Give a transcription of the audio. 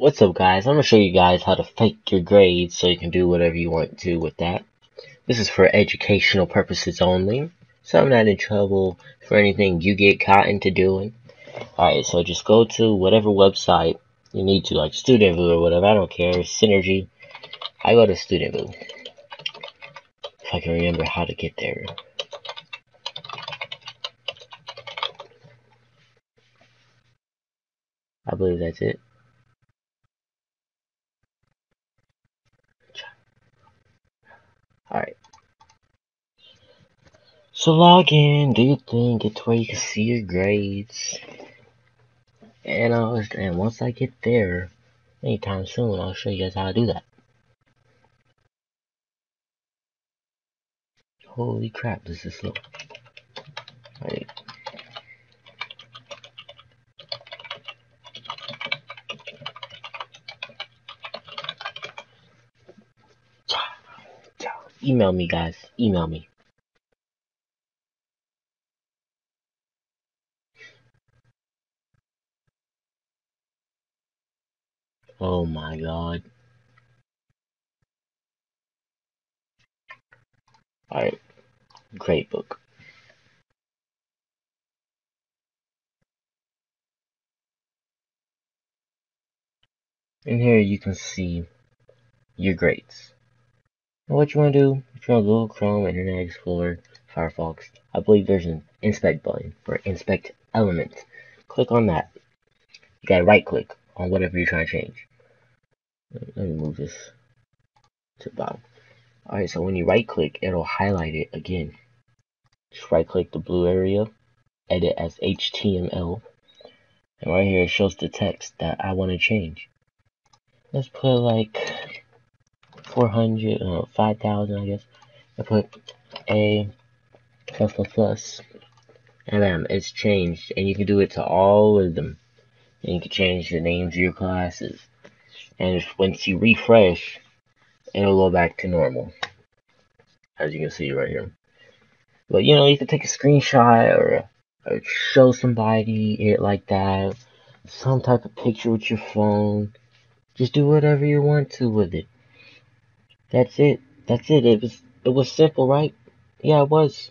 What's up guys, I'm going to show you guys how to fake your grades so you can do whatever you want to with that. This is for educational purposes only, so I'm not in trouble for anything you get caught into doing. Alright, so just go to whatever website you need to, like StudentVue or whatever, I don't care, Synergy. I go to StudentVue. If I can remember how to get there. I believe that's it. So log in, do your thing, get to where you can see your grades. And, uh, and once I get there, anytime soon, I'll show you guys how to do that. Holy crap, this is slow. Alright. Email me, guys. Email me. Oh my god. Alright. Great book. In here you can see your grades. And what you want to do, if you're on Google Chrome, Internet Explorer, Firefox, I believe there's an inspect button for inspect element. Click on that. You gotta right click on whatever you're trying to change. Let me move this to the bottom. Alright, so when you right click, it'll highlight it again. Just right click the blue area, edit as HTML, and right here it shows the text that I want to change. Let's put like 400, uh, 5,000, I guess. I put A plus plus plus, and bam, it's changed. And you can do it to all of them. And you can change the names of your classes. And once you refresh, it'll go back to normal. As you can see right here. But you know, you can take a screenshot or, or show somebody it like that. Some type of picture with your phone. Just do whatever you want to with it. That's it. That's it. It was it was simple, right? Yeah, it was.